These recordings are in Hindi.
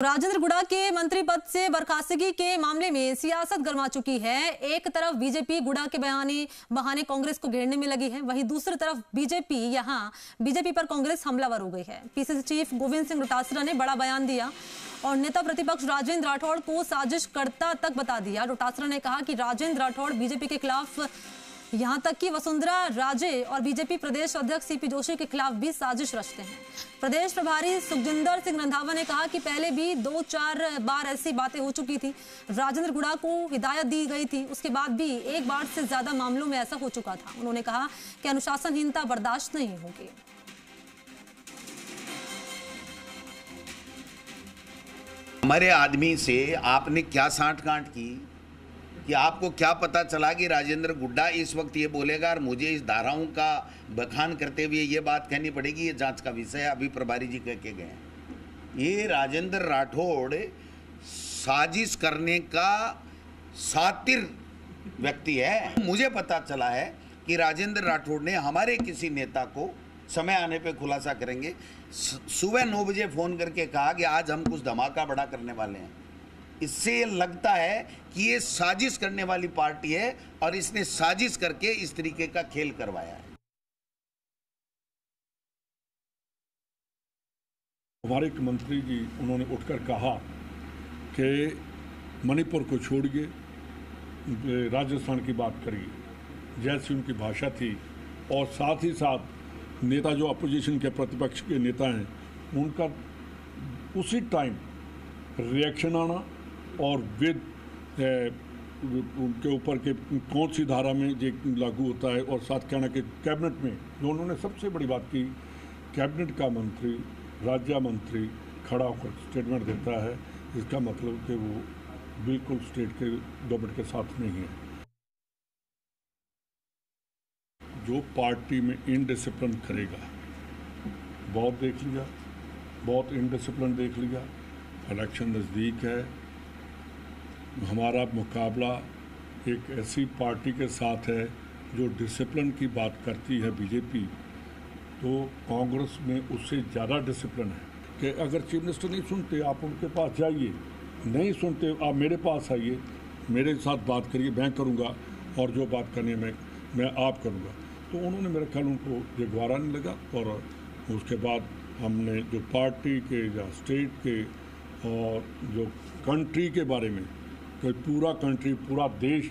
राजेंद्र गुड़ा के मंत्री पद से बर्खास्तगी के मामले में सियासत गर्मा चुकी है। एक तरफ़ बीजेपी गुड़ा के बयाने, बहाने कांग्रेस को घेरने में लगी है। वहीं दूसरी तरफ़ बीजेपी, यहाँ बीजेपी पर कांग्रेस हमलावर हो गई है। पीसीसी चीफ गोविंद सिंह डोटासरा ने बड़ा बयान दिया और नेता प्रतिपक्ष राजेंद्र राठौड़ को साजिशकर्ता तक बता दिया। डोटासरा ने कहा कि राजेंद्र राठौड़ बीजेपी के खिलाफ यहाँ तक कि वसुंधरा, राजे और बीजेपी प्रदेश अध्यक्ष सीपी जोशी के खिलाफ भी साजिश रचते हैं। प्रदेश प्रभारी सुखजिंदर सिंह रंधावा ने कहा कि पहले भी दो चार बार ऐसी बातें हो चुकी थी। राजेंद्र गुड़ा को हिदायत दी गई थी, उसके बाद भी एक बार से ज़्यादा मामलों में ऐसा हो चुका था। उन्होंने कहा कि अनुशासनहीनता बर्दाश्त नहीं होगी। हमारे आदमी से आपने क्या साठ गांठ की? कि आपको क्या पता चला कि राजेंद्र गुड्डा इस वक्त ये बोलेगा और मुझे इस धाराओं का बखान करते हुए ये बात कहनी पड़ेगी, ये जाँच का विषय है। अभी प्रभारी जी कह के गए हैं। ये राजेंद्र राठौड़ साजिश करने का सातिर व्यक्ति है। मुझे पता चला है कि राजेंद्र राठौड़ ने हमारे किसी नेता को समय आने पे खुलासा करेंगे। सुबह नौ बजे फ़ोन करके कहा कि आज हम कुछ धमाका बड़ा करने वाले हैं। इससे लगता है कि ये साजिश करने वाली पार्टी है और इसने साजिश करके इस तरीके का खेल करवाया है। हमारे मंत्री जी, उन्होंने उठकर कहा कि मणिपुर को छोड़िए, राजस्थान की बात करिए, जैसी उनकी भाषा थी। और साथ ही साथ नेता जो अपोजिशन के प्रतिपक्ष के नेता हैं, उनका उसी टाइम रिएक्शन आना और विद उनके ऊपर के कौन सी धारा में ये लागू होता है और साथ कहना कि कैबिनेट में जो उन्होंने सबसे बड़ी बात की, कैबिनेट का मंत्री, राज्य मंत्री खड़ा होकर स्टेटमेंट देता है। इसका मतलब कि वो बिल्कुल स्टेट के गवर्नमेंट के साथ नहीं है। जो पार्टी में इनडिसिप्लिन करेगा, बहुत देख लिया, बहुत इनडिसिप्लिन देख लिया, इलेक्शन नज़दीक है। हमारा मुकाबला एक ऐसी पार्टी के साथ है जो डिसिप्लिन की बात करती है बीजेपी तो कांग्रेस में उससे ज़्यादा डिसिप्लिन है। कि अगर चीफ मिनिस्टर नहीं सुनते, आप उनके पास जाइए। नहीं सुनते, आप मेरे पास आइए। मेरे साथ बात करिए, मैं करूँगा और जो बात करनी है मैं मैं आप करूँगा। तो उन्होंने मेरे ख्याल उनको ये गवारा नहीं लगा और उसके बाद हमने जो पार्टी के, या स्टेट के और जो कंट्री के बारे में कि पूरा कंट्री पूरा देश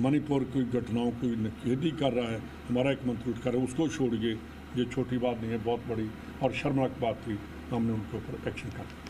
मणिपुर की घटनाओं की निखेधी कर रहा है, हमारा एक मंत्री उठ कर रहा है, उसको छोड़िए, ये छोटी बात नहीं है, बहुत बड़ी और शर्मनाक बात थी, हमने उनके ऊपर एक्शन कर